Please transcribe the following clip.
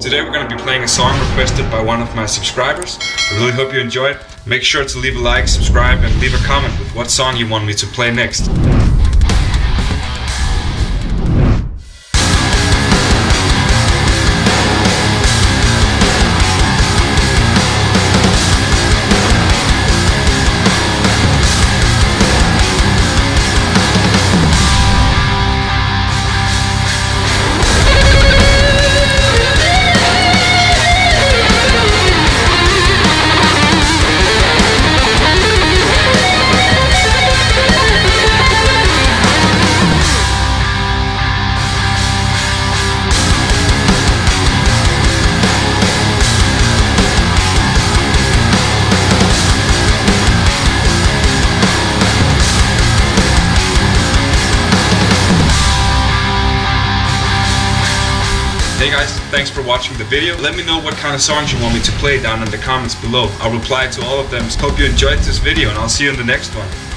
Today we're going to be playing a song requested by one of my subscribers. I really hope you enjoy it. Make sure to leave a like, subscribe, and leave a comment with what song you want me to play next. Hey guys, thanks for watching the video. Let me know what kind of songs you want me to play down in the comments below. I'll reply to all of them. Hope you enjoyed this video and I'll see you in the next one.